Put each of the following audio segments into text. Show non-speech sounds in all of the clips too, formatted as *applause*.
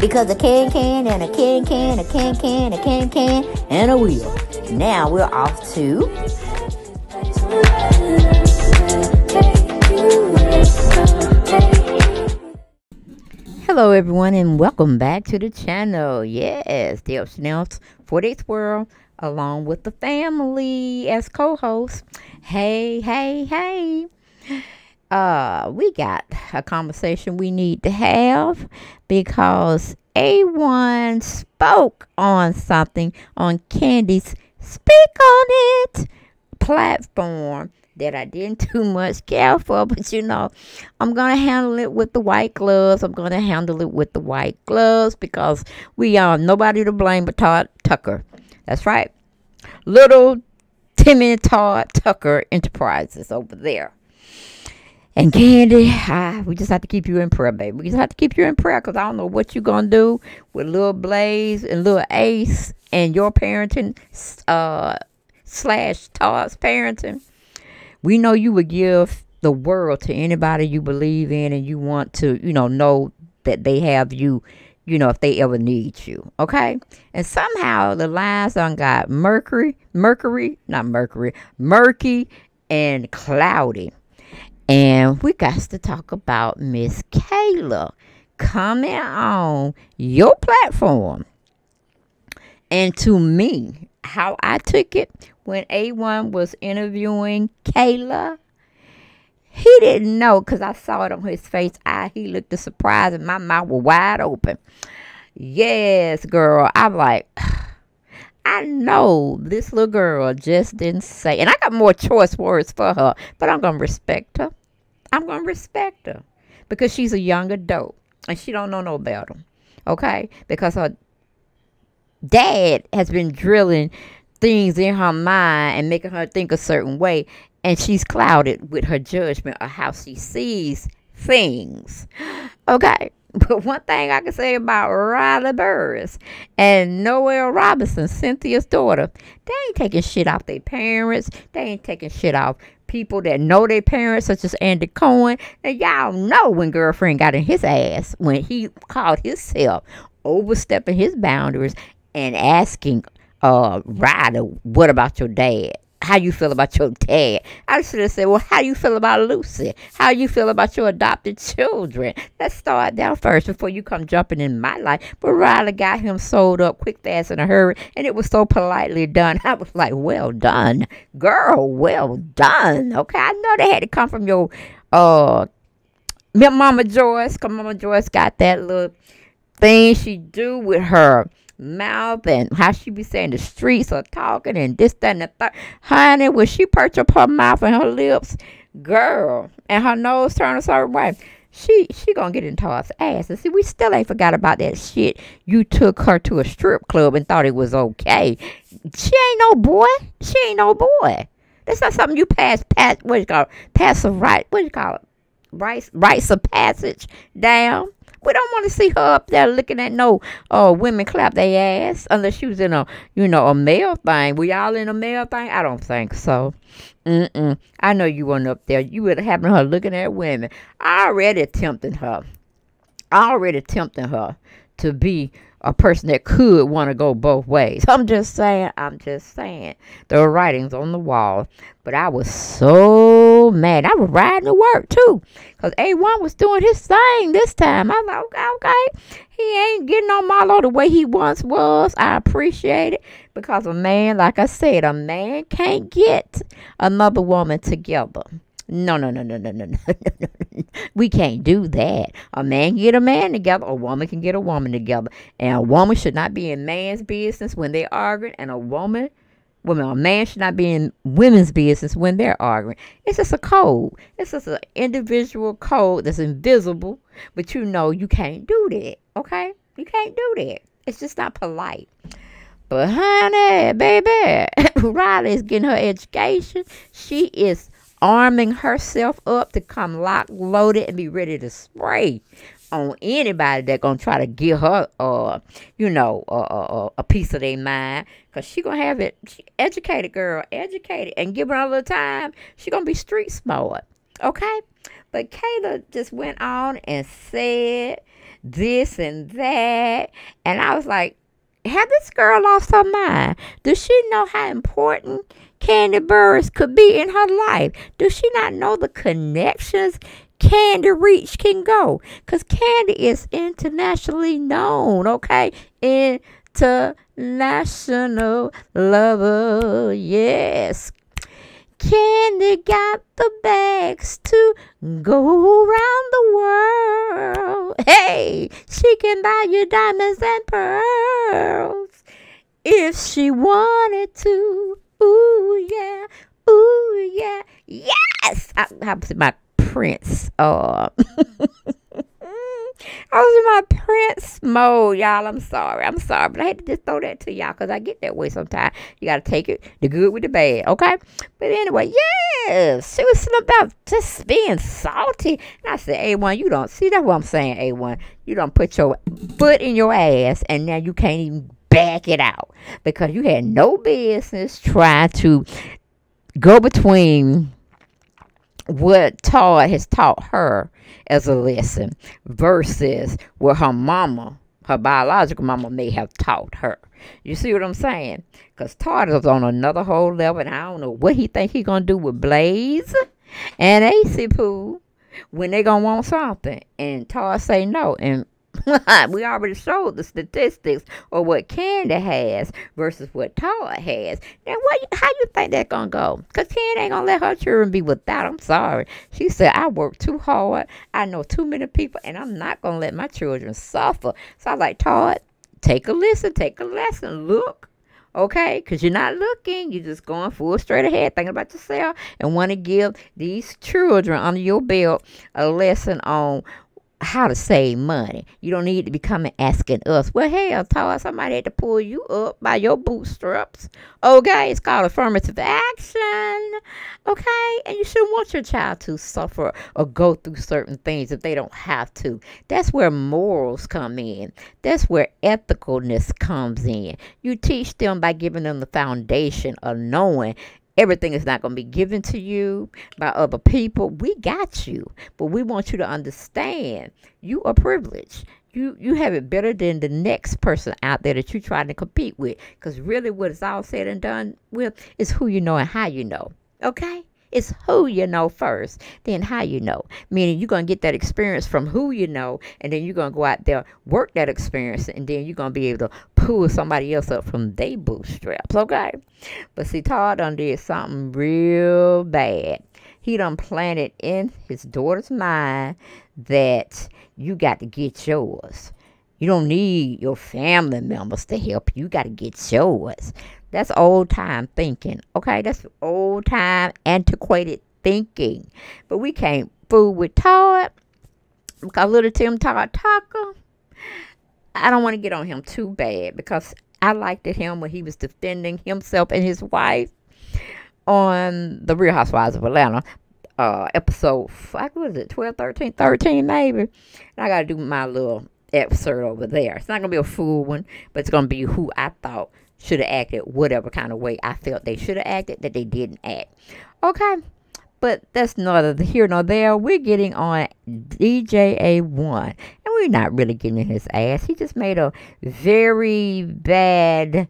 Because a can can and a can can, a can can, a can can, and a wheel. Now we're off to. Hello, everyone, and welcome back to the channel. Yes, the Shanel's 48th World, along with the family as co hosts. Hey, hey, hey uh we got a conversation we need to have because A1 spoke on something on Kandi's Speak on It platform that I didn't *laughs* too much care for, but you know, I'm gonna handle it with the white gloves. I'm gonna handle it with the white gloves because we are nobody to blame but Todd Tucker. That's right. Little Timmy Todd Tucker Enterprises over there. And Kandi, ah, we just have to keep you in prayer, baby. We just have to keep you in prayer because I don't know what you're going to do with little Blaze and little Ace and your parenting uh, slash Todd's parenting. We know you would give the world to anybody you believe in and you want to, you know, know that they have you, you know, if they ever need you. Okay? And somehow the lines on got Mercury, Mercury, not Mercury, murky and cloudy. And we got to talk about Miss Kayla coming on your platform. And to me, how I took it when A1 was interviewing Kayla, he didn't know because I saw it on his face. I he looked surprised and my mouth was wide open. Yes, girl. I'm like, *sighs* I know this little girl just didn't say, and I got more choice words for her, but I'm gonna respect her. I'm gonna respect her because she's a young adult and she don't know no better. Okay, because her dad has been drilling things in her mind and making her think a certain way, and she's clouded with her judgment of how she sees things. *gasps* Okay, *laughs* but one thing I can say about Riley Burruss and Noelle Robinson, Cynthia's daughter, they ain't taking shit off their parents. They ain't taking shit off people that know their parents, such as Andy Cohen. And y'all know when girlfriend got in his ass when he called himself overstepping his boundaries and asking uh Ryder, what about your dad? How you feel about your dad. I should have said, well, how you feel about Lucy? How you feel about your adopted children? Let's start down first before you come jumping in my life. But Riley got him sold up quick, fast, in a hurry, and it was so politely done. *laughs* I was like, well done, girl, well done. Okay, I know they had to come from your uh, Mama Joyce, cause Mama Joyce got that little thing she do with her mouth and how she be saying the streets are talking and this, that, and the third. Honey, when she perch up her mouth and her lips, girl, and her nose turn a certain way, she she gonna get into her ass. And see, we still ain't forgot about that shit. You took her to a strip club and thought it was okay. She ain't no boy. She ain't no boy. That's not something you pass pass what you call it? Pass a right what you call it? Rights rights of passage down. We don't want to see her up there looking at no uh, women clap their ass unless she was in a, you know, a male thing. We all in a male thing? I don't think so. Mm-mm. I know you weren't up there. You would have her looking at women. I already tempting her. I already tempting her to be a person that could want to go both ways. *laughs* I'm just saying, I'm just saying. There were writings on the wall. But I was so mad. I was riding to work too. Because A1 was doing his thing this time. I was like, okay, okay. He ain't getting on Marlo the way he once was. I appreciate it. Because a man, like I said, a man can't get another woman together. No, no, no, no, *laughs* no, no, no, no. We can't do that. A man get a man together, a woman can get a woman together. And a woman should not be in man's business when they're arguing, and a woman, woman, a man should not be in women's business when they're arguing. It's just a code. It's just an individual code that's invisible, but you know you can't do that. Okay? You can't do that. It's just not polite. But honey, baby, *laughs* Riley is getting her education. She is arming herself up to come lock loaded and be ready to spray on anybody that gonna try to give her, uh, you know, uh, uh, a piece of their mind, cause she gonna have it. She educated girl, educated, and give her a little time. She gonna be street smart, okay? But Kayla just went on and said this and that, and I was like, have this girl lost her mind? Does she know how important Kandi Burruss could be in her life? Does she not know the connections Kandi reach can go? Because Kandi is internationally known, okay? International lover, yes. Kandi got the bags to go around the world. Hey, she can buy you diamonds and pearls if she wanted to. Ooh, yeah. Ooh, yeah. Yes! I, I was in my Prince. Uh, *laughs* I was in my Prince mode, y'all. I'm sorry. I'm sorry. But I had to just throw that to y'all because I get that way sometimes. You got to take it, the good with the bad, okay? But anyway, yes. She was something about just being salty. And I said, A1, you don't. See, that's what I'm saying, A1. You don't put your foot in your ass and now you can't even back it out because you had no business trying to go between what Todd has taught her as a lesson versus what her mama, her biological mama, may have taught her. You see what I'm saying? Because Todd is on another whole level, and I don't know what he think he gonna do with Blaze and Ace when they gonna want something, and Todd say no, and *laughs* we already showed the statistics of what Kandi has versus what Todd has. Now, what? How you think that's gonna go? Cause Kandi ain't gonna let her children be without. I'm sorry. She said I work too hard. I know too many people, and I'm not gonna let my children suffer. So I like Todd. Take a listen. Take a lesson. Look okay? Because you're not looking, you're just going full straight ahead, thinking about yourself, and want to give these children under your belt a lesson on how to save money. You don't need to be coming asking us, well, hell, Todd, somebody had to pull you up by your bootstraps. Okay, it's called affirmative action. Okay, and you shouldn't want your child to suffer or go through certain things if they don't have to. That's where morals come in. That's where ethicalness comes in. You teach them by giving them the foundation of knowing Everything is not going to be given to you by other people. We got you, but we want you to understand you are privileged. You you have it better than the next person out there that you're trying to compete with. Because really, what it's all said and done with is who you know and how you know. Okay. It's who you know first, then how you know. Meaning you're going to get that experience from who you know, and then you're going to go out there, work that experience, and then you're going to be able to pull somebody else up from their bootstraps, okay? But see, Todd done did something real bad. He done planted in his daughter's mind that you got to get yours. You don't need your family members to help you. You got to get yours. That's old time thinking. Okay, that's old time antiquated thinking. But we can't fool with Todd. Because little Tim Todd Tucker, I don't want to get on him too bad because I liked him when he was defending himself and his wife on the Real Housewives of Atlanta. Uh, episode, what was it, 12, 13, 13 maybe. And I got to do my little excerpt over there. It's not going to be a full one, but it's going to be who I thought should have acted whatever kind of way I felt they should have acted that they didn't act. Okay. But that's neither here nor there. We're getting on DJA1. And we're not really getting in his ass. He just made a very bad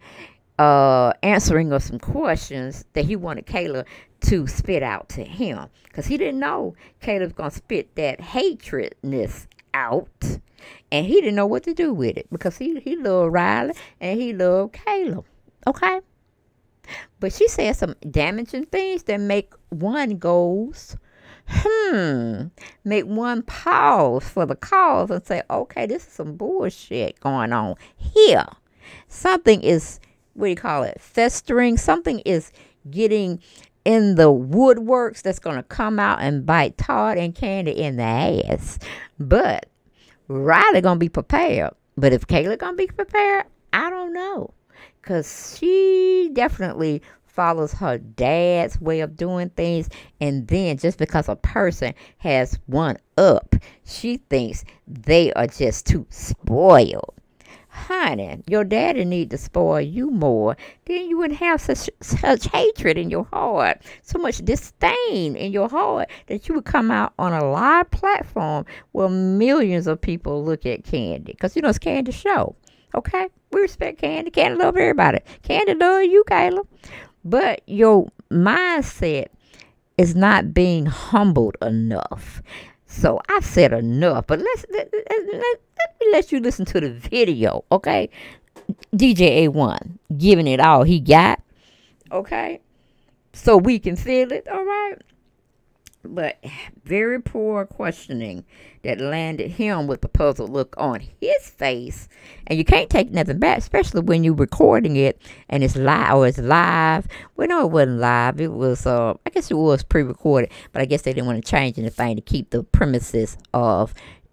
uh, answering of some questions that he wanted Kayla to spit out to him. Because he didn't know going to spit that hatredness out and he didn't know what to do with it because he, he loved Riley and he loved Caleb. Okay? But she said some damaging things that make one goes, hmm, make one pause for the cause and say, okay, this is some bullshit going on here. Something is, what do you call it, festering. Something is getting in the woodworks that's going to come out and bite Todd and Kandi in the ass. But Riley gonna be prepared. But if Kayla gonna be prepared, I don't know, cause she definitely follows her dad's way of doing things, and then just because a person has one up, she thinks they are just too spoiled. Honey, your daddy need to spoil you more. Then you wouldn't have such such hatred in your heart, so much disdain in your heart that you would come out on a live platform where millions of people look at Kandi. Because you know it's Kandi's show. Okay? We respect Kandi. Kandi love everybody. Kandi love you, Kayla. But your mindset is not being humbled enough. So I've said enough, but let's let, let, let, let me let you listen to the video, okay? DJ A1 giving it all he got, okay? So we can feel it, all right? But very poor questioning that landed him with a puzzled look on his face. And you can't take nothing back, especially when you're recording it and it's live or it's live. Well, no, it wasn't live. It was, uh, I guess it was pre recorded, but I guess they didn't want to change anything to keep the premises of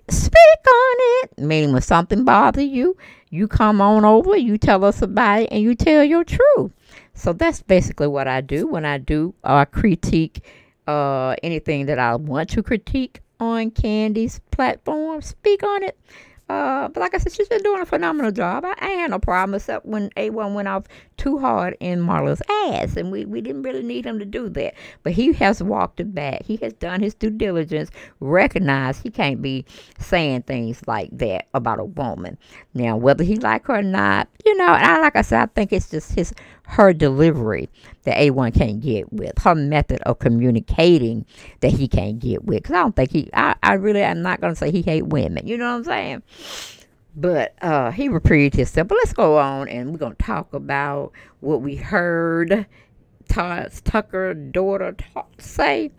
speak on it. Meaning, when something bothers you, you come on over, you tell us about it, and you tell your truth. So that's basically what I do when I do uh, critique uh, anything that I want to critique on Kandi's platform, speak on it. Uh, but like I said, she's been doing a phenomenal job. I, I had no problem except when A1 went off too hard in Marlo's ass, and we, we didn't really need him to do that. But he has walked it back. He has done his due diligence, recognized he can't be saying things like that about a woman. Now, whether he like her or not, you know, and I, like I said, I think it's just his her delivery that A1 can't get with, her method of communicating that he can't get with. Because I don't think he, I, I really am not going to say he hate women. You know what I'm saying? But uh, he reprieved himself. But let's go on and we're going to talk about what we heard Todd Tucker daughter talk, say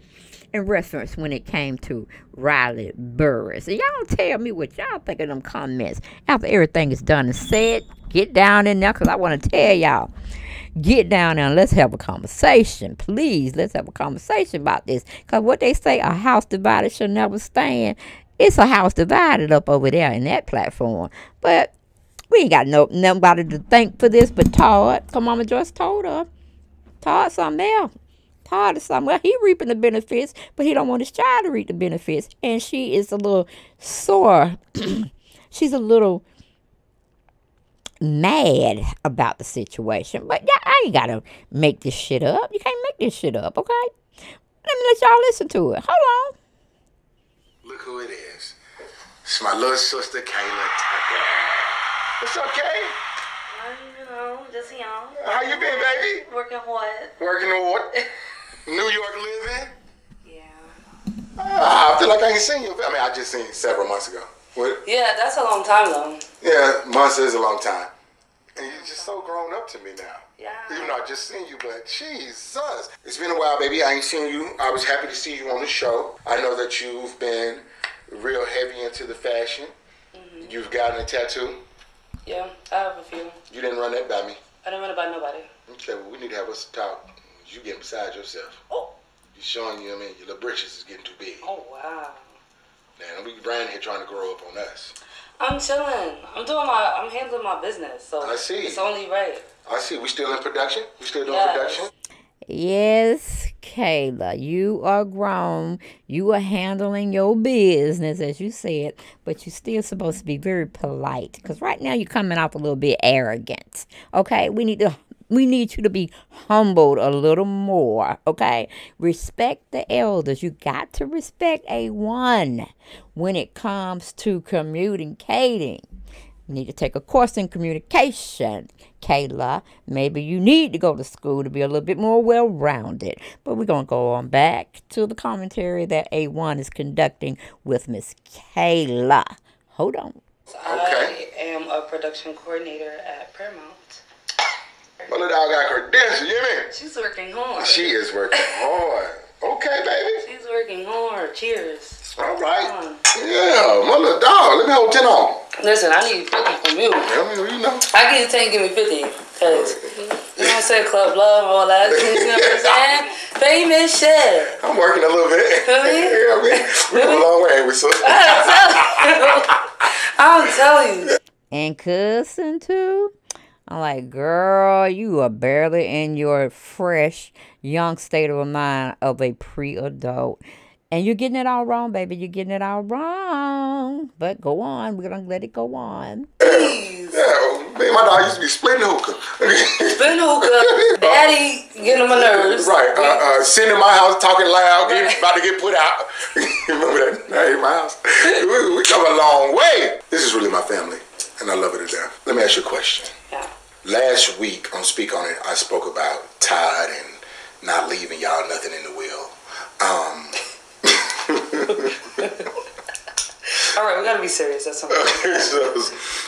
in reference when it came to Riley Burruss. And y'all tell me what y'all think of them comments after everything is done and said. Get down in there because I want to tell y'all get down there and let's have a conversation. Please, let's have a conversation about this. Because what they say, a house divided shall never stand. It's a house divided up over there in that platform. But we ain't got no nobody to thank for this but Todd. Come Mama Joyce told her. Todd something there. Todd is something. Well, he reaping the benefits, but he don't want his child to reap the benefits. And she is a little sore. *clears throat* She's a little mad about the situation. But yeah, I ain't gotta make this shit up. You can't make this shit up, okay? Let me let y'all listen to it. Hold on. Look who it is. It's my little sister Kayla Tucker. What's up, Kay? You know, just young. How you been, baby? Working what? Working what? *laughs* New York living? Yeah. Ah, I feel like I ain't seen you. I mean, I just seen you several months ago. What? Yeah, that's a long time though. Yeah, months is a long time. And you're just so grown up to me now. Yeah. Even though I just seen you, but Jesus. It's been a while, baby. I ain't seen you. I was happy to see you on the show. I know that you've been real heavy into the fashion. Mm-hmm. You've gotten a tattoo. Yeah, I have a few. You didn't run that by me. I don't want to buy nobody. Okay, well, we need to have us talk. You getting beside yourself. Oh. You showing you, I mean, your little britches is getting too big. Oh wow. Man, don't be around here trying to grow up on us. I'm chilling. I'm doing my. I'm handling my business. So I see. It's only right. I see. We still in production? We still doing Yes. production? Yes, Kayla, you are grown. You are handling your business, as you said, but you're still supposed to be very polite. Because right now you're coming off a little bit arrogant. Okay, we need to. We need you to be humbled a little more, okay? Respect the elders. You got to respect a one when it comes to communicating. You need to take a course in communication, Kayla. Maybe you need to go to school to be a little bit more well rounded. But we're going to go on back to the commentary that A1 is conducting with Miss Kayla. Hold on. Okay. I am a production coordinator at Paramount. My little dog got credentials, you hear me? She's working hard. She is working hard. Okay, baby. She's working hard. Cheers. All right. Yeah, my little dog. Let me hold 10 on. Listen, I need 50 from you. I mean, you know. I give you 10, give me 50. Because, you know what I'm saying? Club love, all that. You know what I'm *laughs* saying? Famous shit. I'm working a little bit. Really? *laughs* yeah, I mean, we come a long way with sister. *laughs* I'm telling you. And and cussing too. I'm like, girl, you are barely in your fresh, young state of mind of a pre adult. And you're getting it all wrong, baby. You're getting it all wrong. But go on. We're going to let it go on. Please. Yeah, man, my dog used to be splitting hookah. Splitting hookah. Daddy getting on my nerves. right. Uh, uh, sitting in my house talking loud, getting, about to get put out. *laughs* Remember that night in my house? We, we come a long way. This is really my family, and I love it to death. Let me ask you a question. Last week on Speak On It, I spoke about Todd and not leaving y'all nothing in the will. Um, *laughs* All right, we gotta be serious. That's something. *laughs* so,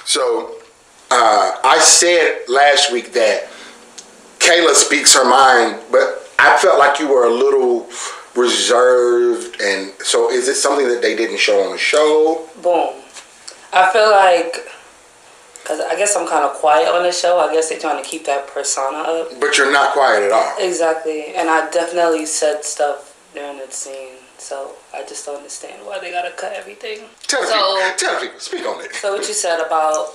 so uh, I said last week that Kayla speaks her mind, but I felt like you were a little reserved, and so is it something that they didn't show on the show? Boom. I feel like, cause I guess I'm kind of quiet on the show. I guess they're trying to keep that persona up. But you're not quiet at all. Exactly, and I definitely said stuff during the scene. So I just don't understand why they gotta cut everything. Tell So- people. Tell people. Speak on it. So what you said about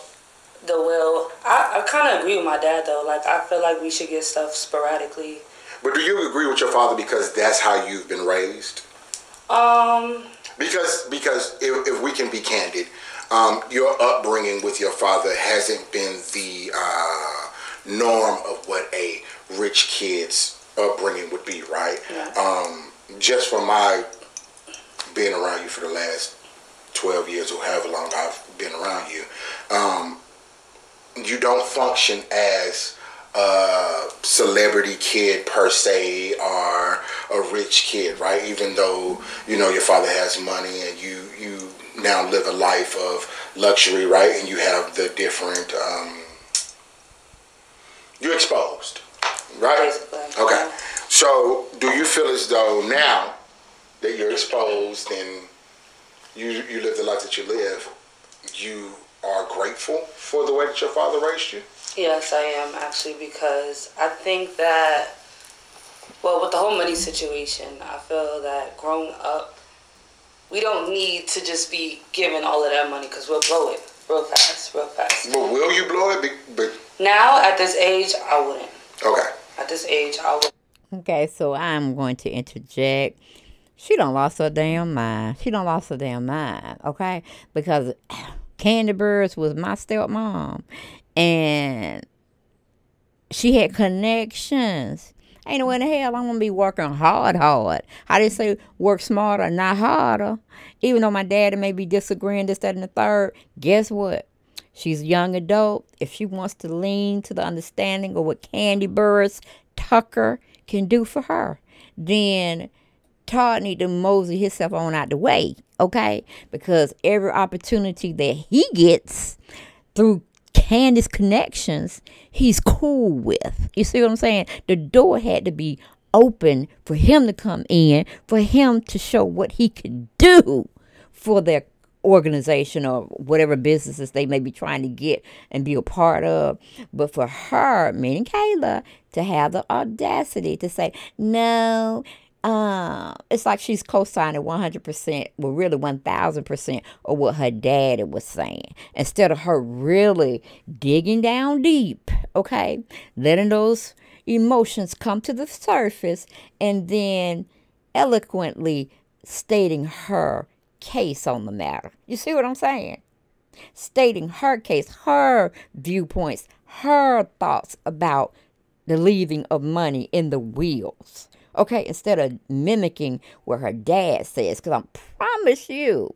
the will, I, I kind of agree with my dad though. Like I feel like we should get stuff sporadically. But do you agree with your father because that's how you've been raised? Um, Because because if, if we can be candid, um, your upbringing with your father hasn't been the uh, norm of what a rich kid's upbringing would be, right? Yeah. Um, just from my being around you for the last twelve years or however long I've been around you, um, you don't function as a celebrity kid per se or a rich kid, right? Even though you know your father has money and you you now live a life of luxury, right? And you have the different um, you're exposed, right? Basically, Okay. So, do you feel as though now that you're exposed and you you live the life that you live, you are grateful for the way that your father raised you? yes, I am actually because I think that, well, with the whole money situation, I feel that growing up, we don't need to just be given all of that money because we'll blow it real fast, real fast. But will you blow it? Be- But Now at this age, I wouldn't. okay, At this age, I would. Okay, so I'm going to interject. She don't lost her damn mind. She don't lost her damn mind, okay? Because *clears throat* Kandi Burruss was my stepmom. And she had connections. Ain't no way in hell I'm gonna be working hard, hard. I just say work smarter, not harder. Even though my daddy may be disagreeing this, that, and the third, guess what? She's a young adult. If she wants to lean to the understanding of what Kandi Burruss Tucker can do for her, then Todd need to mosey himself on out the way, okay? Because every opportunity that he gets through Candace connections, he's cool with. You see what I'm saying? The door had to be open for him to come in, for him to show what he could do for their organization or whatever businesses they may be trying to get and be a part of. But for her, meaning Kayla, to have the audacity to say, no, uh, it's like she's co-signing 100%, well, really 1,000% of what her daddy was saying. Instead of her really digging down deep, okay, letting those emotions come to the surface and then eloquently stating her case on the matter. You see what I'm saying? Stating her case, her viewpoints, her thoughts about the leaving of money in the wheels. Okay, instead of mimicking what her dad says, because I promise you,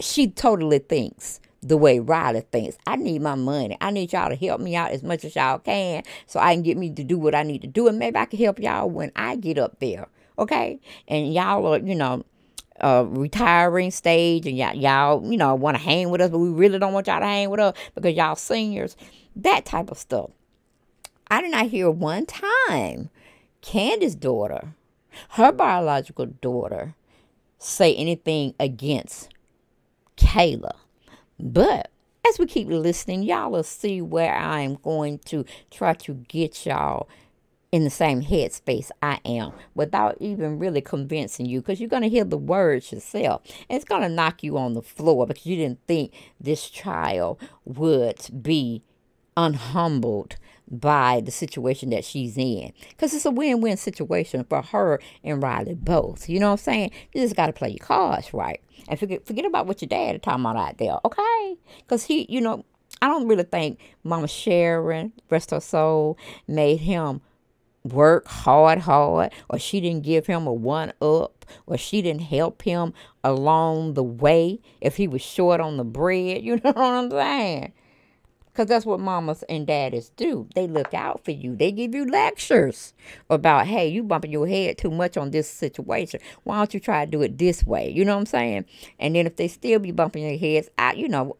she totally thinks the way Riley thinks. I need my money. I need y'all to help me out as much as y'all can so I can get me to do what I need to do. And maybe I can help y'all when I get up there. Okay? And y'all are, you know, uh, retiring stage and y'all, y'all you know, want to hang with us, but we really don't want y'all to hang with us because y'all seniors. That type of stuff. I did not hear one time Candace's daughter, her biological daughter, say anything against Kayla. But as we keep listening, y'all will see where I'm going to try to get y'all in the same headspace I am without even really convincing you because you're going to hear the words yourself. And it's going to knock you on the floor because you didn't think this child would be unhumbled by the situation that she's in. Because it's a win win situation for her and Riley both. You know what I'm saying? You just got to play your cards right. And forget, forget about what your dad is talking about out there, okay? Because he, you know, I don't really think Mama Sharon, rest her soul, made him work hard, hard, or she didn't give him a one up, or she didn't help him along the way if he was short on the bread. *laughs* You know what I'm saying? Because that's what mamas and daddies do. They look out for you. They give you lectures about, hey, you bumping your head too much on this situation. Why don't you try to do it this way? You know what I'm saying? And then if they still be bumping their heads, I, you know,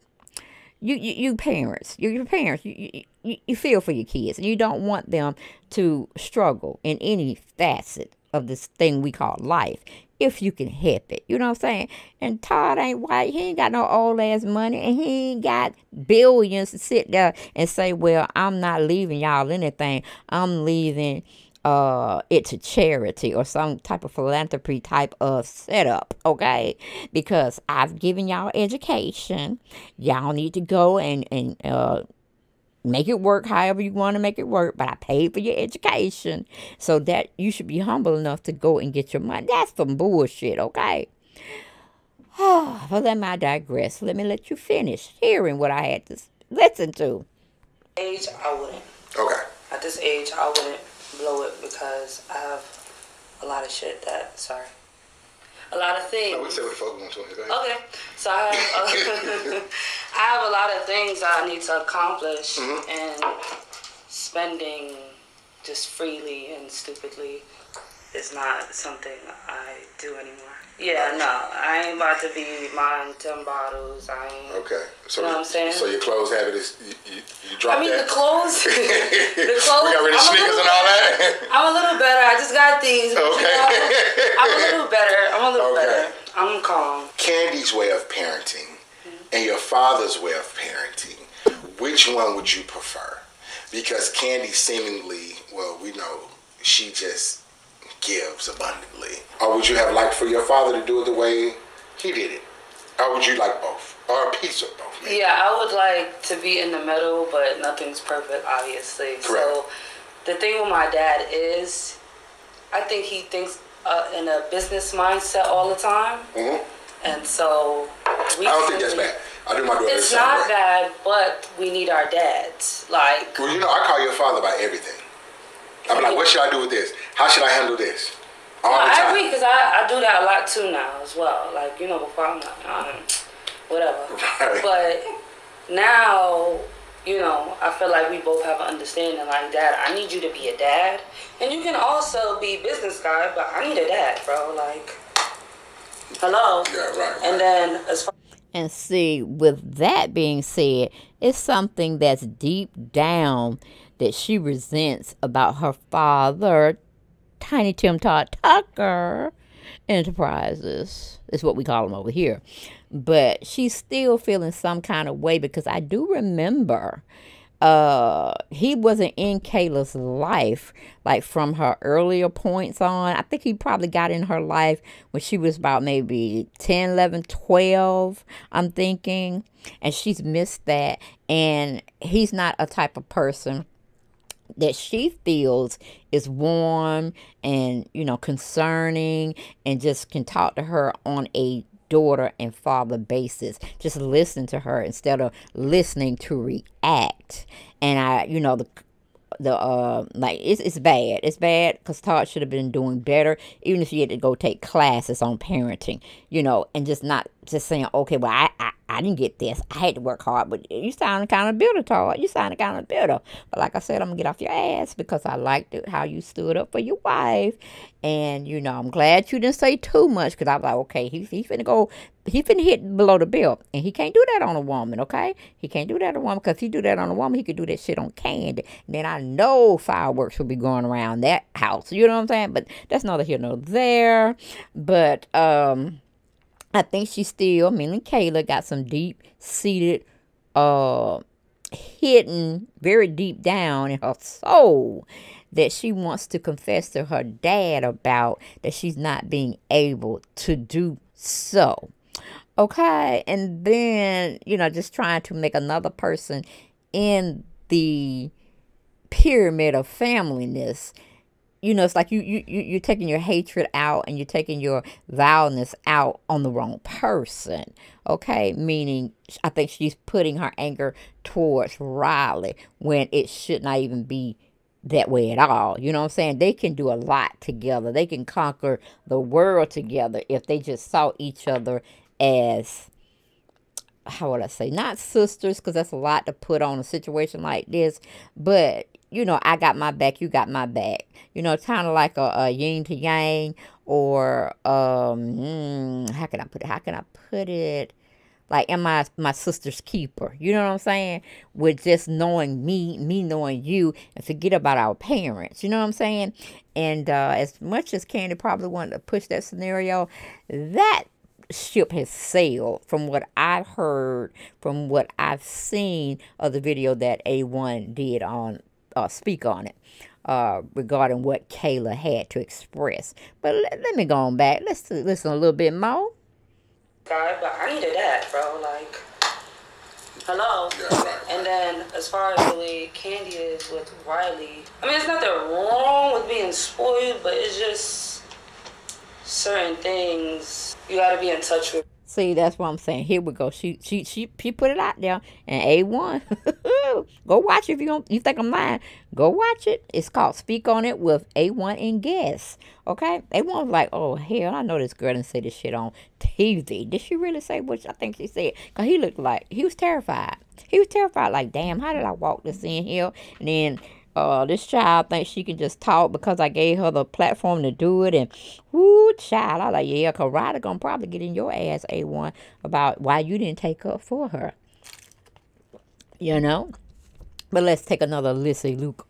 you, you, you parents, you, your parents, you, you, you feel for your kids. And you don't want them to struggle in any facet of this thing we call life if you can help it. You know what I'm saying? And Todd ain't white. He ain't got no old ass money and he ain't got billions to sit there and say, Well, I'm not leaving y'all anything. I'm leaving uh it to charity or some type of philanthropy type of setup, okay? Because I've given y'all education. Y'all need to go and and uh make it work however you want to make it work, but I paid for your education. So that you should be humble enough to go and get your money. That's some bullshit, okay? Oh, *sighs* well, let me digress. Let me let you finish hearing what I had to listen to. Age, I wouldn't. Okay. At this age, I wouldn't blow it because I have a lot of shit that, sorry a lot of things. No, we say what the fuck we want to. Okay, so I have, uh, *laughs* I have a lot of things I need to accomplish, mm-hmm. and spending just freely and stupidly is not something I do anymore. Yeah, no, I ain't about to be buying ten bottles. I ain't. Okay, so you know what I'm saying. So your clothes habit is you, you, you drop I mean that? the clothes, *laughs* the clothes. we got rid of sneakers and all that. I'm a little better. I just got these. Okay. You *laughs* know, I'm a little better. I'm a little okay. better. I'm calm. Kandi's way of parenting mm-hmm. and your father's way of parenting. Which one would you prefer? Because Kandi seemingly, well, we know she just gives abundantly? Or would you have liked for your father to do it the way he did it? Or would you like both? Or a piece of both? Maybe? Yeah, I would like to be in the middle, but nothing's perfect, obviously. Correct. So the thing with my dad is, I think he thinks uh, in a business mindset all the time. Mm-hmm. And so I don't think that's bad. I do my daughter It's not way. bad, but we need our dads. Like, well, you know, I call your father by everything. I'm like, what should I do with this? How should I handle this? All no, I agree because I, I do that a lot too now as well. Like you know, before I'm like, um, whatever. *laughs* Right. But now, you know, I feel like we both have an understanding. Like, Dad, I need you to be a dad, and you can also be business guy, but I need a dad, bro. Like, hello. Yeah, right. right. And then as far and see, with that being said, it's something that's deep down that she resents about her father, Tiny Tim Todd Tucker Enterprises, is what we call him over here. But she's still feeling some kind of way because I do remember uh he wasn't in Kayla's life like from her earlier points on. I think he probably got in her life when she was about maybe 10, 11, 12, I'm thinking. And she's missed that and he's not a type of person that she feels is warm and you know concerning and just can talk to her on a daughter and father basis just listen to her instead of listening to react and i you know the the uh like it's it's bad. It's bad because Todd should have been doing better, even if he had to go take classes on parenting, you know, and just not just saying, okay, well I I, I didn't get this. I had to work hard, but you sound kind of bitter, Todd. You sound kind of bitter. But like I said, I'm gonna get off your ass because I liked it, how you stood up for your wife, and you know I'm glad you didn't say too much because I was like, okay, he he finna go he finna hit below the belt, and he can't do that on a woman, okay? He can't do that on a woman because he do that on a woman, he could do that shit on Kandi. And then I know fireworks will be going around that house. You know what I'm saying? But that's neither here nor there. But um, I think she still, meaning Kayla, got some deep seated uh hidden very deep down in her soul that she wants to confess to her dad about that she's not being able to do so. Okay, and then, you know, just trying to make another person in the pyramid of familyness you know, it's like you, you, you, you're taking your hatred out and you're taking your vileness out on the wrong person. Okay. Meaning, I think she's putting her anger towards Riley when it should not even be that way at all. You know what I'm saying? They can do a lot together. They can conquer the world together if they just saw each other as how would I say, not sisters, because that's a lot to put on a situation like this, but you know, I got my back, you got my back. You know, kind of like a, a yin to yang, or um, mm, how can I put it? How can I put it? Like, am I my sister's keeper? You know what I'm saying? With just knowing me, me knowing you, and forget about our parents. You know what I'm saying? And uh, as much as Kandi probably wanted to push that scenario, that ship has sailed from what I've heard, from what I've seen of the video that A1 did on uh, speak on it uh, regarding what Kayla had to express. But let, let me go on back. Let's listen a little bit more. God, but I needed that, bro. Like, hello. And then as far as the way Kandi is with Riley, I mean, there's nothing wrong with being spoiled, but it's just certain things you got to be in touch with. See, that's what I'm saying. Here we go. She she she she put it out there. And A1, *laughs* go watch it if you don't you think I'm lying. Go watch it. It's called Speak on It with A1 and Guess. Okay? A1 was like, oh hell, I know this girl didn't say this shit on TV. Did she really say what I think she said? Cause he looked like he was terrified. He was terrified, like, damn, how did I walk this in here? And then uh, this child thinks she can just talk because I gave her the platform to do it. And, whoo, child, I like, yeah, because Ryder going to probably get in your ass, A1, about why you didn't take up for her. You know? But let's take another Lissy Luke.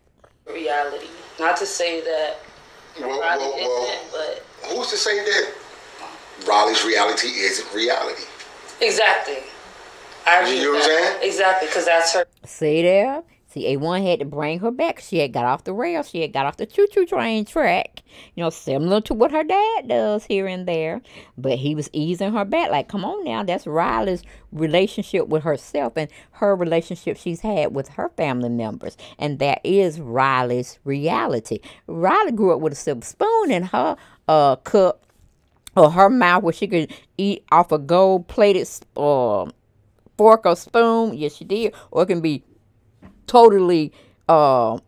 Reality. Not to say that well, well, well, but... Who's to say that Riley's reality isn't reality? Exactly. I you know what I'm saying? Exactly, because that's her. See there? See, A1 had to bring her back. She had got off the rail. She had got off the choo-choo train track. You know, similar to what her dad does here and there. But he was easing her back. Like, come on now. That's Riley's relationship with herself and her relationship she's had with her family members. And that is Riley's reality. Riley grew up with a silver spoon in her uh, cup or her mouth where she could eat off a gold-plated uh, fork or spoon. Yes, she did. Or it can be totally uh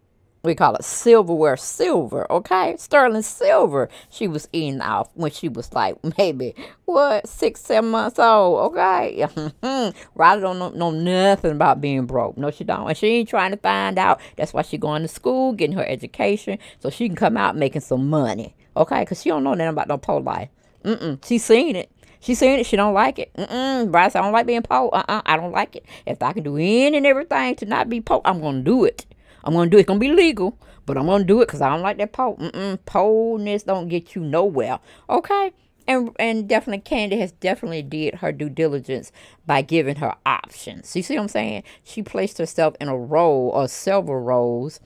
we call it silverware silver, okay? Sterling silver she was eating off when she was like maybe, what, six, seven months old, okay? *laughs* Riley don't know, know nothing about being broke. No, she don't. And she ain't trying to find out. That's why she going to school, getting her education, so she can come out making some money, okay? Because she don't know nothing about no poor life. Mm-mm. She seen it. She saying it. She don't like it. Mm-mm. Bryce, I don't like being poor. Uh-uh. I don't like it. If I can do any and everything to not be poor, I'm going to do it. I'm going to do it. It's going to be legal, but I'm going to do it because I don't like that poor. Mm-mm. Poorness don't get you nowhere. Okay? And, and definitely Kandi has definitely did her due diligence by giving her options. You see what I'm saying? She placed herself in a role or several roles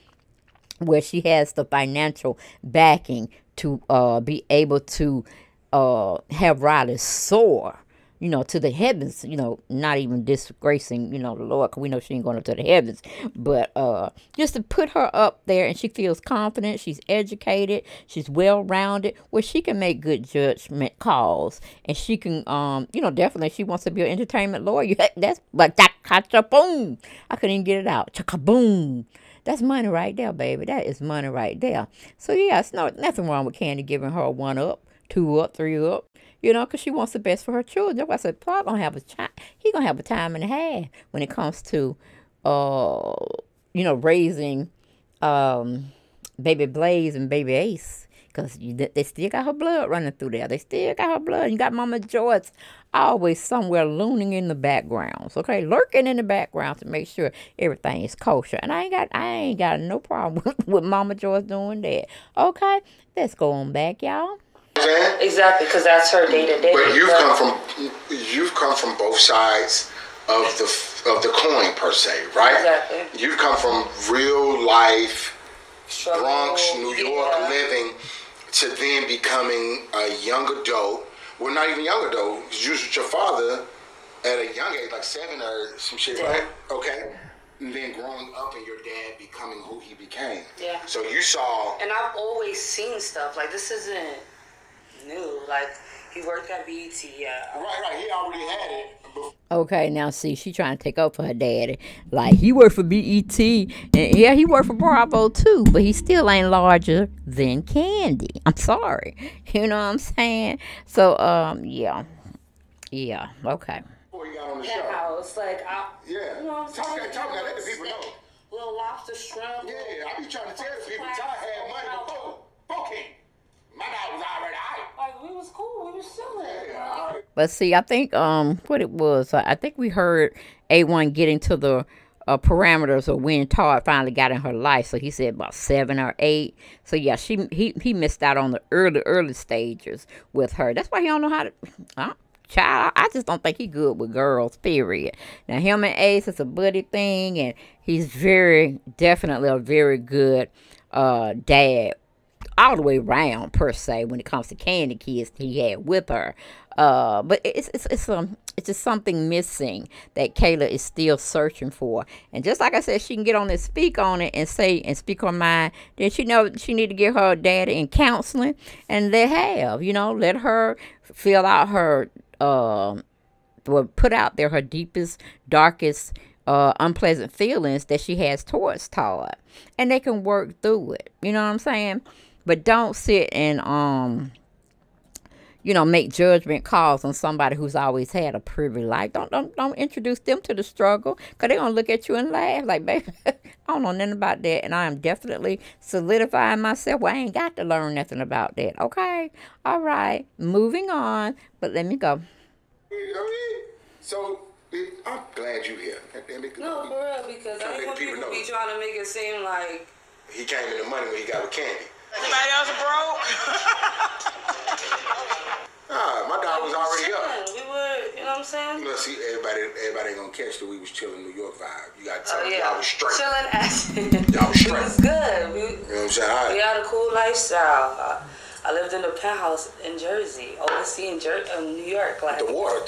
where she has the financial backing to uh, be able to uh, have Riley soar, you know, to the heavens, you know, not even disgracing, you know, the Lord, because we know she ain't going up to the heavens, but uh, just to put her up there and she feels confident, she's educated, she's well-rounded, where she can make good judgment calls, and she can, um, you know, definitely she wants to be an entertainment lawyer. *laughs* That's like that, boom. I couldn't even get it out. Chaka boom. That's money right there, baby. That is money right there. So yeah, it's no nothing wrong with Kandi giving her one up two up, three up, you know, because she wants the best for her children. I said Paul gonna have a child. He gonna have a time and a half when it comes to, uh, you know, raising, um, baby Blaze and baby Ace. Because they still got her blood running through there. They still got her blood. You got Mama Joyce always somewhere looning in the backgrounds, okay? Lurking in the background to make sure everything is kosher. And I ain't got I ain't got no problem with, *laughs* with Mama Joyce doing that. Okay? Let's go on back, y'all. Exactly, because that's her day to day. But you've come from you've come from both sides of the of the coin per se, right? Exactly. You've come from real life Struggle, Bronx, New York yeah. living to then becoming a young adult. Well, not even young adult. You was with your father at a young age, like seven or some shit, Yeah. right? Okay. And then growing up and your dad becoming who he became. Yeah. So you saw. And I've always seen stuff like this isn't new. Like he worked at BET. Yeah. Right, right. He already had it. Okay, now see, she trying to take up for her daddy. Like he worked for BET, and yeah, he worked for Bravo too, but he still ain't larger than Kandi. I'm sorry, *laughs* you know what I'm saying? So, um, yeah, yeah, okay. Before you got on the show. Penthouse, like I. Yeah. You know what I'm Talk saying? that- talk that, let the people know. Little lobster shrimp. Yeah, I be trying to tell the people, Ty had money before. Okay. My dad was already out. Like we was cool. We was chilling. Yeah. But see, I think um, what it was, I I think we heard A1 getting to the uh, parameters of when Todd finally got in her life. So he said about seven or eight. So yeah, she he he missed out on the early early stages with her. That's why he don't know how to. Uh, Child, I just don't think he good with girls. Period. Now him and Ace, is a buddy thing, and he's very definitely a very good uh dad all the way around per se when it comes to Kandi kids he had with her. Uh, but it's it's it's um it's just something missing that Kayla is still searching for. And just like I said, she can get on and speak on it and say and speak her mind. Then she know she need to get her daddy in counseling and let have you know let her fill out her um well, put out there her deepest, darkest, uh, unpleasant feelings that she has towards Todd, and they can work through it. You know what I'm saying? But don't sit and um, you know, make judgment calls on somebody who's always had a privilege. Like, don't don't don't introduce them to the struggle, cause they're gonna look at you and laugh. Like, baby, *laughs* I don't know nothing about that, and I am definitely solidifying myself. Well, I ain't got to learn nothing about that. Okay, all right, moving on. But let me go. You know what I mean? So I'm glad you're here. And- and it- No, for real, because I Trying to think people people be trying to make it seem like He came in the money when he got with Kandi. Anybody else broke? *laughs* Ah, my dog was already up. We were, you know what I'm saying? You know, see, everybody, everybody ain't gonna catch that we was chilling New York vibe. You gotta tell Oh them yeah, y'all was straight. chilling as *laughs* Y'all was It straight. was good. We, You know what I'm saying? All we had a cool lifestyle. I, I lived in a penthouse in Jersey, overseeing Jer- uh, New York. Like, The water.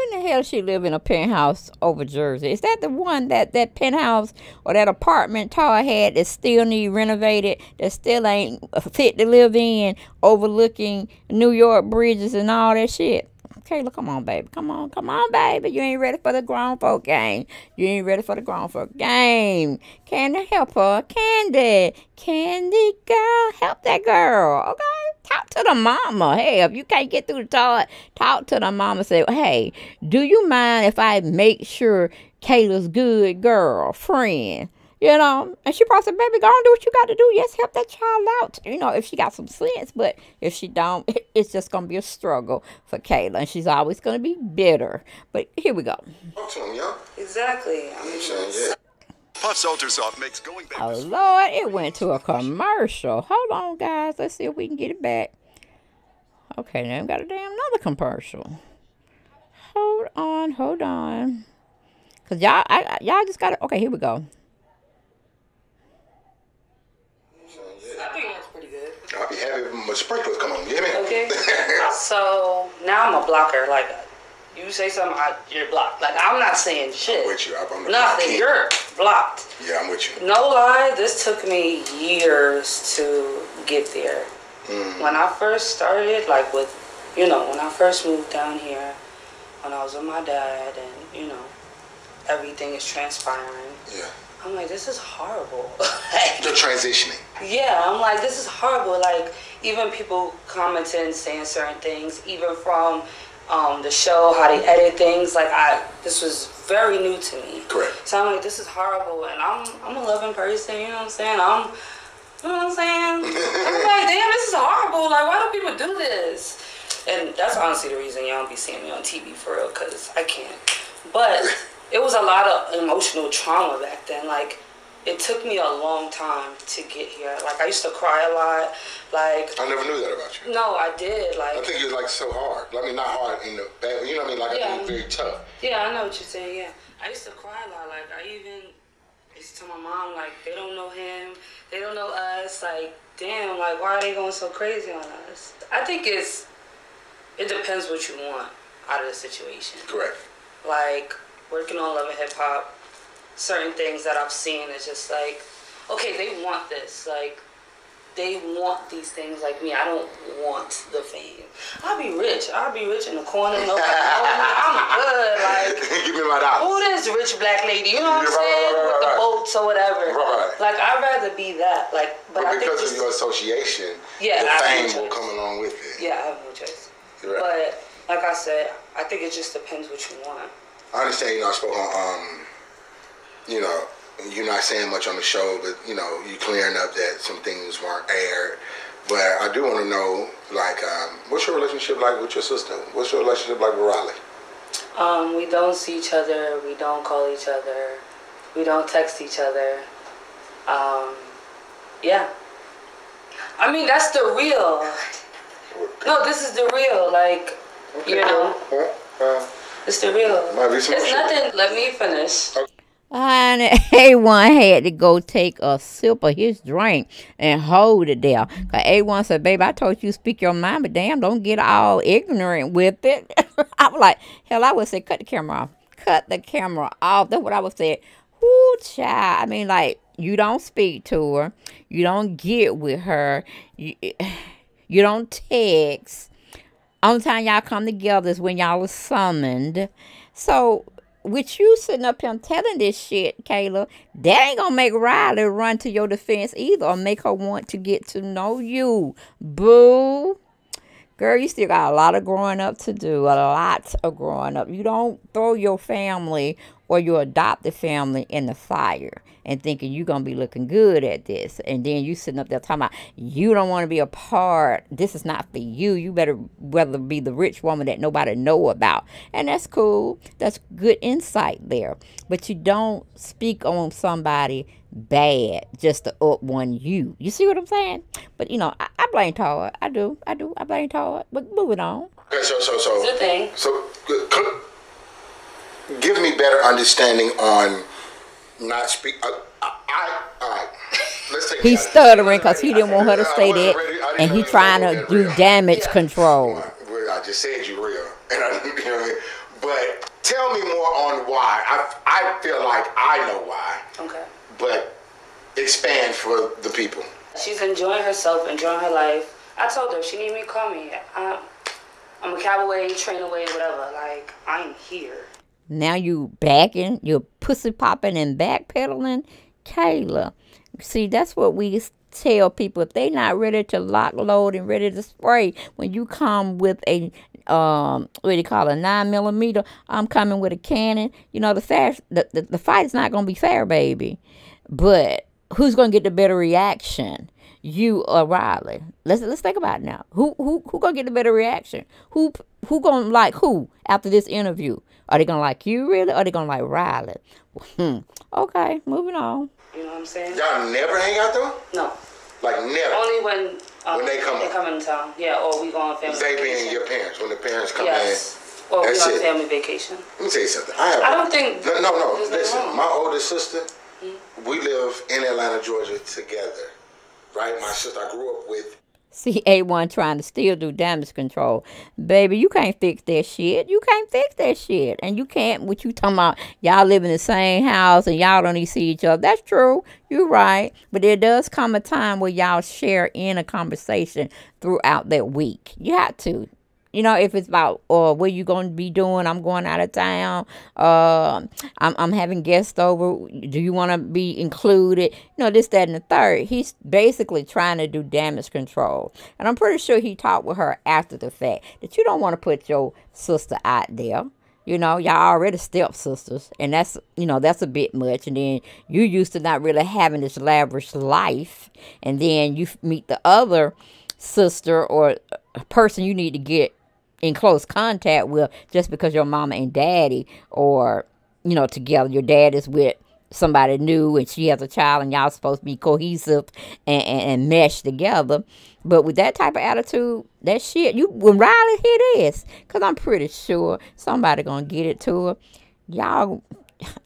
When the hell she live in a penthouse over Jersey? Is that the one that that penthouse or that apartment Todd had that still need renovated, that still ain't fit to live in, overlooking New York bridges and all that shit? Kayla, come on, baby. Come on, come on, baby. You ain't ready for the grown folk game. You ain't ready for the grown folk game. Kandi, help her. Kandi. Kandi, girl. Help that girl, okay? Talk to the mama. Hey, if you can't get through the Todd, talk to the mama. Say, hey, do you mind if I make sure Kayla's good girl, friend? You um, know, and she probably said, baby, go and do what you got to do. Yes, help that child out. You know, if she got some sense, but if she don't, it's just going to be a struggle for Kayla. And she's always going to be bitter. But here we go. Talk to him, yo. exactly. I You know what mean. Yeah. Puffs Ultrasoft makes going back Oh, Lord, it went to a commercial. Hold on, guys. Let's see if we can get it back. Okay, now we got a damn another commercial. Hold on, hold on. Cause y'all, I, I- y'all just got to. Okay, here we go. I think that's pretty good. I'll be happy when my sprinklers come on. You hear me? Okay. *laughs* so now I'm a blocker. Like, you say something, I, you're blocked. Like, I'm not saying shit. I'm with you. I'm on the block. Nothing. You're blocked. Yeah, I'm with you. No lie, this took me years to get there. Mm. When I first started, like with, you know, when I first moved down here, when I was with my dad, and you know, everything is transpiring. Yeah. I'm like, this is horrible. *laughs* Like, You're transitioning. yeah, I'm like, this is horrible. Like, even people commenting, saying certain things, even from um, the show, how they edit things. Like, I, this was very new to me. Correct. So I'm like, this is horrible, and I'm, I'm a loving person. You know what I'm saying? I'm, you know what I'm saying? *laughs* I'm like, damn, this is horrible. Like, why do people do this? And that's honestly the reason y'all don't be seeing me on TV for real, cause I can't. But it was a lot of emotional trauma back then. Like, it took me a long time to get here. Like I used to cry a lot. Like I never knew that about you. no, I did. Like I think you're like so hard. I mean, not hard in the bad. You know what I mean? Like I think very tough. yeah, I know what you're saying. Yeah, I used to cry a lot. Like I even used to tell my mom like they don't know him, they don't know us. Like damn, like why are they going so crazy on us? I think it's it depends what you want out of the situation. Correct. like working on Love and Hip Hop, certain things that I've seen is just like, okay, they want this. Like, they want these things like me. I don't want the fame. I'll be rich. I'll be rich in the corner. No, I'm good. Like, *laughs* Give me my dollars. who this rich black lady? You know what I'm Right, saying? right, With the right. boats or whatever. Right. Like, I'd rather be that. Like, but, But because just, of your association, Yeah, the fame will come along with it. yeah, I have no choice. Right. But like I said, I think it just depends what you want. I understand, you know, I spoke on, um, you know, you're not saying much on the show, but, you know, you clearing up that some things weren't aired. But I do want to know, like, um, what's your relationship like with your sister? What's your relationship like with Riley? Um, we don't see each other. We don't call each other. We don't text each other. Um, yeah. I mean, that's the real. No, this is the real. Like, you know, Huh? Uh, it's the real. Might be some It's shit. nothing. Let me finish. And *laughs* A1 had to go take a sip of his drink and hold it there. Cause A1 said, babe, I told you speak your mind, but damn, don't get all ignorant with it. *laughs* I was like, hell, I would say, cut the camera off. Cut the camera off. That's what I would say. Whoo, child. I mean, like, you don't speak to her. You don't get with her. You, *sighs* you don't text. Only time y'all come together is when y'all are summoned. So, with you sitting up here telling this shit, Kayla, that ain't gonna make Riley run to your defense either or make her want to get to know you. Boo. Girl, you still got a lot of growing up to do, a lot of growing up. You don't throw your family or your adopted family in the fire and thinking you're going to be looking good at this. And then you sitting up there talking about you don't want to be a part. This is not for you. You better rather be the rich woman that nobody know about. And that's cool. That's good insight there. But you don't speak on somebody bad just to up one you. You see what I'm saying? But you know, I, I blame Todd. I do. I do. I blame Todd. But moving on. Okay, so, so, so. It's a thing. So, c- c- give me better understanding on not speak. I, I, I all right. Let's take. He's stuttering because he didn't want her to say that, ready- and know he trying to do real. damage Yeah. control. Well, I just said you real, *laughs* and I, you know what I mean. But tell me more on why. I, I feel like I know why, Okay. But expand for the people. She's enjoying herself, enjoying her life. I told her if she need me, call me. I'm, I'm a cowboy, away, train away, whatever. Like I'm here. Now you backing, you're pussy popping and backpedaling. Kayla, see, that's what we tell people. If they not ready to lock, load, and ready to spray, when you come with a, um, what do you call it, a nine millimeter, I'm coming with a cannon. You know, the fast, the, the, the fight is not going to be fair, baby. But who's going to get the better reaction? You or Riley? Let's let's think about it now. Who who who gonna get the better reaction? Who who gonna like who after this interview? Are they gonna like you really? Or are they gonna like Riley? Hmm. Okay, moving on. You know what I'm saying? Y'all never hang out though, No. like never. Only when um, When they come they up. come in town. Yeah, or we go on family they vacation. being your parents when the parents come yes. Or we That's on it. family vacation. Let me tell you something. I have. I don't think No, no, no. Listen, my older sister, we live in Atlanta, Georgia together. Right? My sister I grew up with. See A1 trying to still do damage control. Baby, you can't fix that shit. You can't fix that shit. And you can't, what you talking about, y'all live in the same house and y'all don't even see each other. That's true. You're right. But there does come a time where y'all share in a conversation throughout that week. You have to. You know, if it's about uh, what you're going to be doing, I'm going out of town. Uh, I'm, I'm having guests over. Do you want to be included? You know, this, that, and the third. He's basically trying to do damage control. And I'm pretty sure he talked with her after the fact that you don't want to put your sister out there. You know, y'all already stepsisters, and that's you know that's a bit much. And then you used to not really having this lavish life, and then you meet the other sister or person you need to get in close contact with just because your mama and daddy or you know together your dad is with somebody new and she has a child and y'all supposed to be cohesive and, and, and mesh together. But with that type of attitude, that shit, you when Riley hear this, cause I'm pretty sure somebody gonna get it to her. Y'all,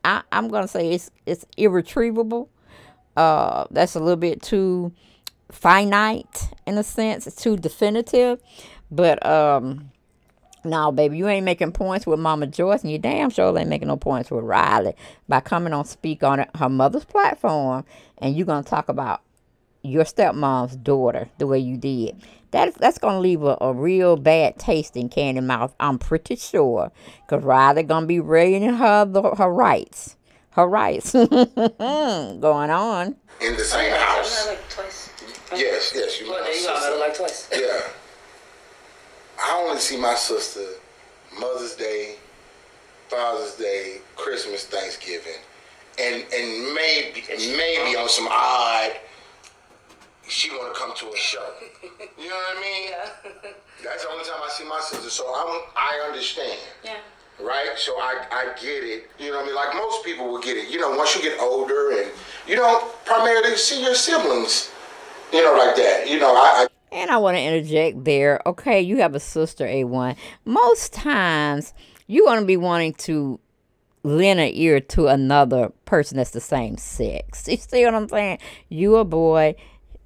I, I'm gonna say it's it's irretrievable. Uh, that's a little bit too finite in a sense. It's too definitive. But um, no, baby, you ain't making points with Mama Joyce, and you damn sure ain't making no points with Riley by coming on speak on her mother's platform, and you're gonna talk about your stepmom's daughter the way you did. That's that's gonna leave a, a real bad taste in Kandi mouth. I'm pretty sure, cause Riley gonna be raising her the, her rights, her rights *laughs* going on in the same house. twice. Yes, yes, you. Well, you got like twice. Yeah. I only see my sister Mother's Day, Father's Day, Christmas, Thanksgiving, and and maybe maybe on some odd. She want to come to a show. You know what I mean? Yeah. That's the only time I see my sister. So I'm I understand. Yeah. Right? So I, I get it. You know what I mean? Like most people will get it. You know, once you get older and you don't primarily see your siblings, you know, like that. You know, I, I and I want to interject there. Okay, you have a sister, A1. Most times, you're going to be wanting to lend an ear to another person that's the same sex. *laughs* You see what I'm saying? You a boy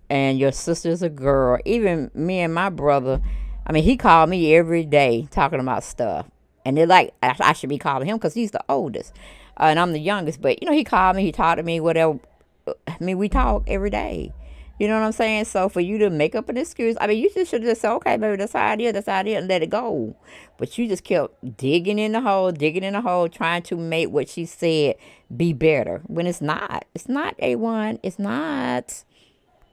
and your sister's a girl. Even me and my brother, I mean, he called me every day talking about stuff. And they're like, I should be calling him because he's the oldest. Uh, and I'm the youngest. But, you know, he called me, he talked to me, whatever. I mean, we talk every day. You know what I'm saying? So for you to make up an excuse, I mean, you just should have just said, okay, baby, that's how it is, that's how it is, and let it go. But you just kept digging in the hole, digging in the hole, trying to make what she said be better when it's not. It's not A1. It's not.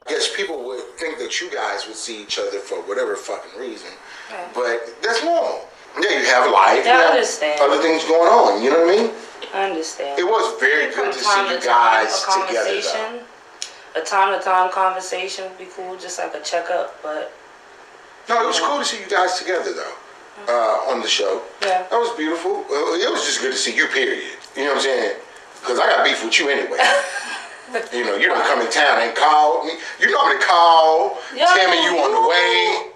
I guess people would think that you guys would see each other for whatever fucking reason. Okay. But that's normal. Yeah, you have life. Yeah, I understand. Other things going on. You know what I mean? I understand. It was very good to see you guys together. Though a time to time conversation would be cool, just like a checkup. But no, it was cool to see you guys together though. Uh, on the show. Yeah. That was beautiful. It was just good to see you, period. You know what I'm saying? Because I got beef with you anyway. *laughs* you know, you don't come in town and call me. You normally call, Yo, tell me you on the way.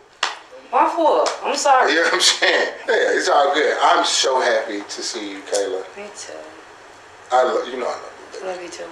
My fault. I'm sorry. You know what I'm saying? Yeah, it's all good. I'm so happy to see you, Kayla. Me too. I love you know I love you. Love you too.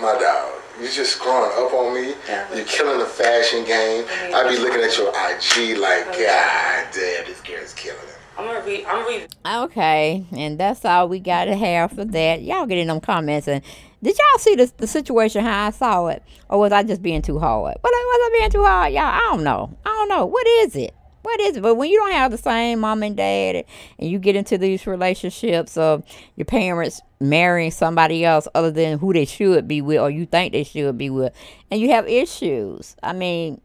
My dog. You're just growing up on me. Yeah. You're killing the fashion game. I would be looking at your IG like, God damn, this girl's killing it. I'm gonna read. I'm read. Okay, and that's all we got to have for that. Y'all get in them comments and did y'all see the the situation how I saw it, or was I just being too hard? Was I, was I being too hard, y'all? I don't know. I don't know. What is it? What is it? But when you don't have the same mom and dad, and you get into these relationships of your parents marrying somebody else other than who they should be with, or you think they should be with, and you have issues. I mean,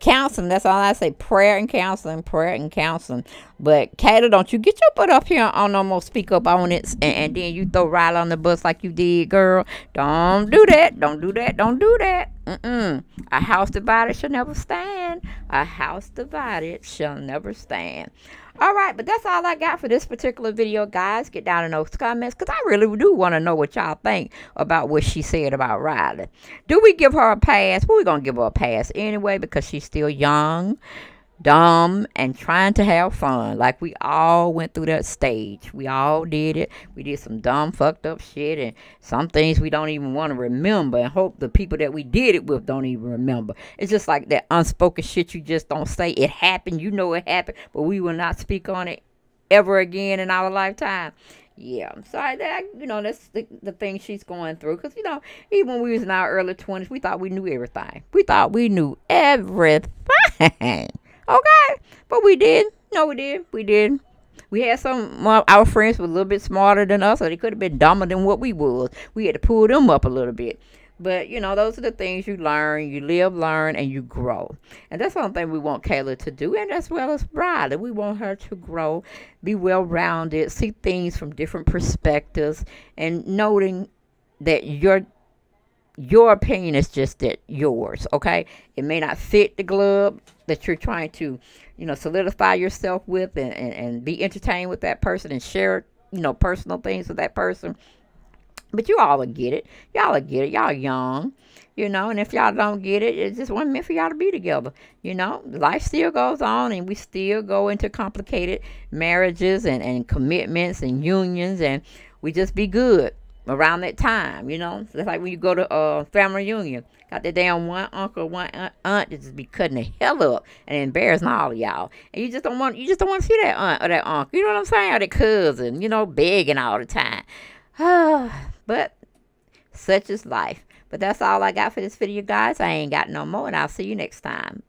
counseling. That's all I say. Prayer and counseling. Prayer and counseling. But Kayla, don't you get your butt up here on no more speak up on it, and, and then you throw Riley on the bus like you did, girl. Don't do that. Don't do that. Don't do that. Mm-mm. A house divided shall never stand. A house divided shall never stand. All right, but that's all I got for this particular video, guys. Get down in those comments because I really do want to know what y'all think about what she said about Riley. Do we give her a pass? Well, we're going to give her a pass anyway because she's still young dumb and trying to have fun. Like we all went through that stage. We all did it. We did some dumb, fucked up shit and some things we don't even want to remember and hope the people that we did it with don't even remember. It's just like that unspoken shit you just don't say. It happened. You know it happened, but we will not speak on it ever again in our lifetime. Yeah, I'm sorry that you know that's the, the thing she's going through. Cause you know, even when we was in our early twenties, we thought we knew everything. We thought we knew everything. *laughs* Okay, but we did. No, we did. We did. We had some our friends were a little bit smarter than us, or they could have been dumber than what we was. We had to pull them up a little bit. But you know, those are the things you learn, you live, learn, and you grow. And that's one thing we want Kayla to do, and as well as Riley. We want her to grow, be well rounded, see things from different perspectives, and noting that your your opinion is just that yours, okay? It may not fit the glove that you're trying to, you know, solidify yourself with and, and, and be entertained with that person and share, you know, personal things with that person. But you all will get it. Y'all will get it. Y'all young, you know. And if y'all don't get it, it's just wasn't meant for y'all to be together. You know, life still goes on, and we still go into complicated marriages and, and commitments and unions, and we just be good around that time. You know, it's like when you go to a uh, family reunion. Got that damn one uncle, one aunt, aunt that just be cutting the hell up and embarrassing all of y'all. And you just don't want, you just don't want to see that aunt or that uncle. You know what I'm saying? Or that cousin, you know, begging all the time. *sighs* but such is life. But that's all I got for this video, guys. I ain't got no more, and I'll see you next time.